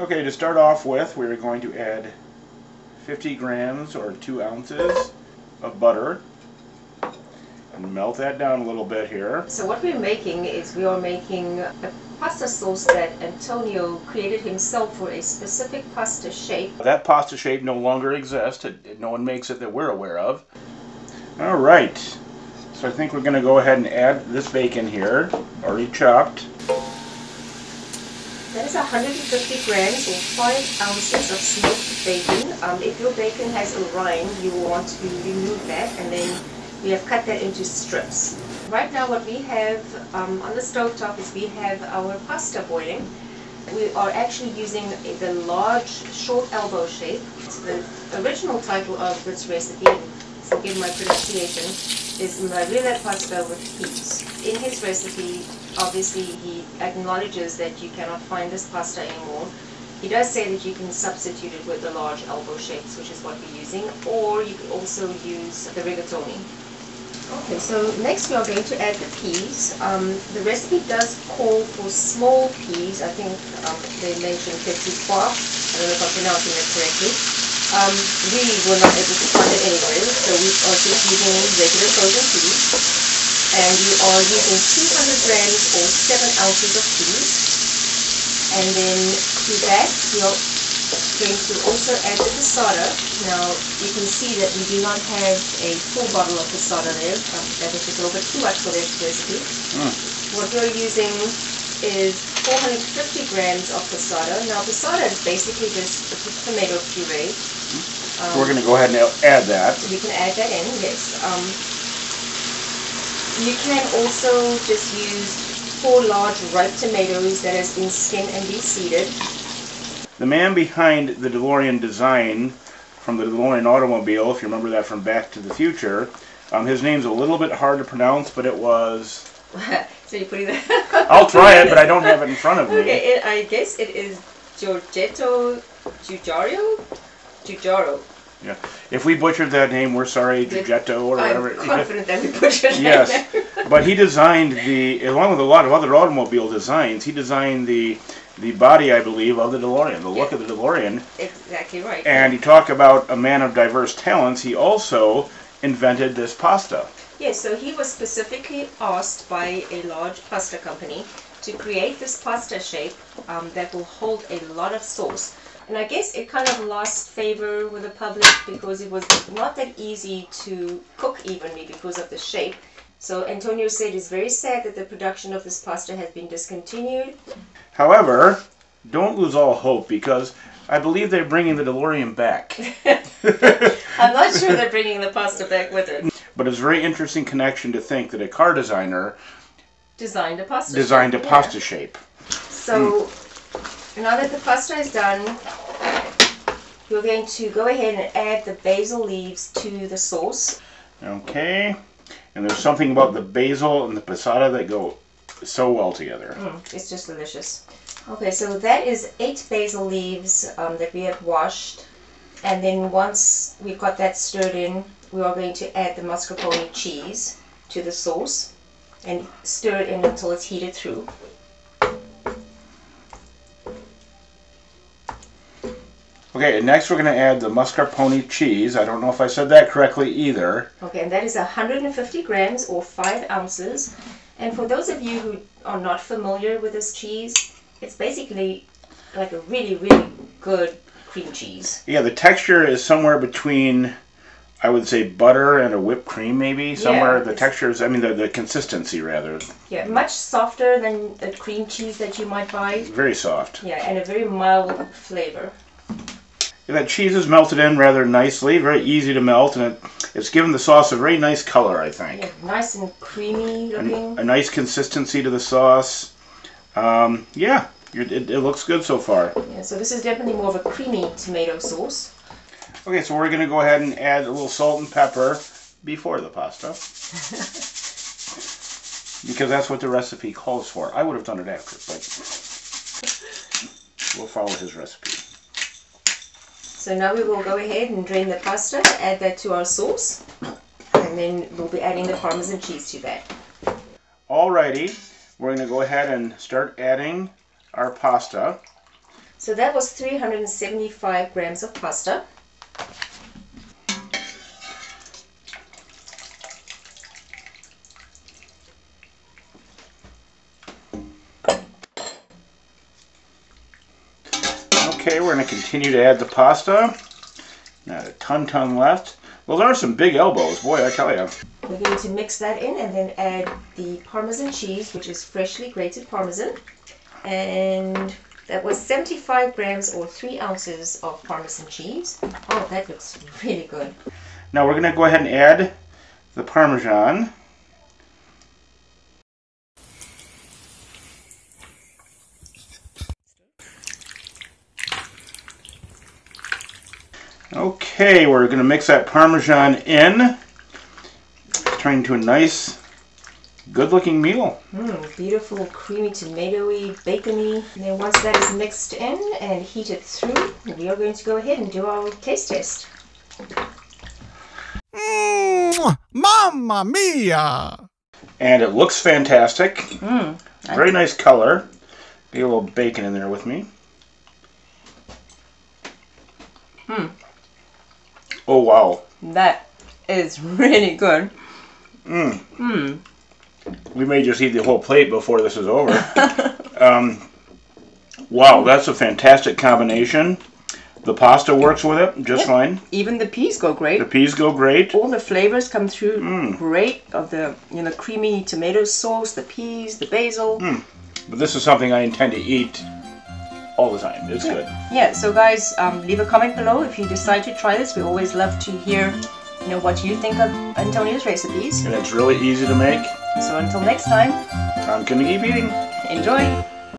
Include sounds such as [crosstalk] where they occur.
Okay, to start off with, we're going to add 50 grams or 2 ounces of butter and melt that down a little bit here. So what we're making is we are making a pasta sauce that Antonio created himself for a specific pasta shape. That pasta shape no longer exists. No one makes it that we're aware of. All right. So I think we're going to go ahead and add this bacon here, already chopped. That is 150 grams or 5 ounces of smoked bacon. Um, if your bacon has a rind, you want to remove that and then we have cut that into strips. Right now what we have um, on the stove top is we have our pasta boiling. We are actually using the large short elbow shape. The original title of this recipe, forgive my pronunciation, is marilla pasta with peas. In his recipe, obviously he acknowledges that you cannot find this pasta anymore. He does say that you can substitute it with the large elbow shapes, which is what we're using, or you could also use the rigatoni. Okay, so next we are going to add the peas. Um, the recipe does call for small peas. I think um, they mentioned petit pois. I don't know if I'm pronouncing that correctly. Um, we were not able to find it anywhere, so we are just using regular frozen peas. And we are using 200 grams or 7 ounces of peas. And then to that, we are going to also add the passata. Now you can see that we do not have a full bottle of passata there. Um, that is just a little bit too much for this recipe. Mm. What we're using is 450 grams of passata. Now passata is basically just a tomato puree. Um, we're going to go ahead and add that. We can add that in, yes. Um, you can also just use four large ripe tomatoes that has been skinned and de-seeded. The man behind the DeLorean design from the DeLorean automobile, if you remember that from Back to the Future, um, his name's a little bit hard to pronounce, but it was... [laughs] so you're putting that... [laughs] I'll try it, but I don't have it in [laughs] front of me. Okay, it, I guess it is Giorgetto Giugiaro? Giugiaro. Yeah. If we butchered that name, we're sorry, Giugetto or whatever. I'm confident that we butchered Yes. but he designed the, along with a lot of other automobile designs, he designed the the body, I believe, of the DeLorean, the look of the DeLorean. Exactly right. And you talk about a man of diverse talents. He also invented this pasta. Yes, so he was specifically asked by a large pasta company to create this pasta shape um, that will hold a lot of sauce. And I guess it kind of lost favor with the public because it was not that easy to cook evenly because of the shape. So Antonio said it's very sad that the production of this pasta has been discontinued. However, don't lose all hope because I believe they're bringing the DeLorean back. [laughs] [laughs] I'm not sure they're bringing the pasta back with it. But it's a very interesting connection to think that a car designer designed a pasta designed shape. a pasta yeah. shape. So mm. now that the pasta is done, we're going to go ahead and add the basil leaves to the sauce. Okay. And there's something about the basil and the passata that go so well together. Mm, it's just delicious. Okay, so that is eight basil leaves um, that we have washed. And then once we've got that stirred in, we are going to add the mascarpone cheese to the sauce and stir it in until it's heated through. Okay, and next we're going to add the mascarpone cheese. I don't know if I said that correctly either. Okay, and that is 150 grams or 5 ounces. And for those of you who are not familiar with this cheese, it's basically like a really, really good cream cheese. Yeah, the texture is somewhere between, I would say, butter and a whipped cream, maybe. Somewhere yeah, the texture is, I mean, the, the consistency rather. Yeah, much softer than the cream cheese that you might buy. Very soft. Yeah, and a very mild flavor. That cheese is melted in rather nicely, very easy to melt, and it, it's given the sauce a very nice color, I think. Yeah, nice and creamy looking. A, a nice consistency to the sauce. Um, yeah, it, it, looks good so far. Yeah, so this is definitely more of a creamy tomato sauce. Okay, so we're going to go ahead and add a little salt and pepper before the pasta. [laughs] because that's what the recipe calls for. I would have done it after, but we'll follow his recipe. So now we will go ahead and drain the pasta, add that to our sauce, and then we'll be adding the parmesan cheese to that. Alrighty, we're going to go ahead and start adding our pasta. So that was 375 grams of pasta. Okay, we're going to continue to add the pasta. Not a ton ton left. Those are some big elbows, boy, I tell you. We're going to mix that in and then add the Parmesan cheese, which is freshly grated Parmesan. And that was 75 grams or 3 ounces of Parmesan cheese. Oh, that looks really good. Now we're going to go ahead and add the Parmesan. Okay, we're going to mix that Parmesan in. Turn into a nice, good looking meal. Mmm, beautiful, creamy, tomatoey, bacony. And then once that is mixed in and heated through, we are going to go ahead and do our taste test. Mmm, Mamma mia! And it looks fantastic. Mmm. Very nice color. Get a little bacon in there with me. Hmm. Oh wow. That is really good. Mm. Mmm. We may just eat the whole plate before this is over. [laughs] um, wow, that's a fantastic combination. The pasta works with it just Yeah. fine. Even the peas go great. The peas go great. all the flavors come through Mm. great of the you know creamy tomato sauce, the peas, the basil. But this is something I intend to eat all the time. It's good. Yeah, so guys, um, leave a comment below if you decide to try this. We always love to hear you know what you think of Antonio's recipes. And it's really easy to make. So until next time, I'm gonna keep eating. enjoy.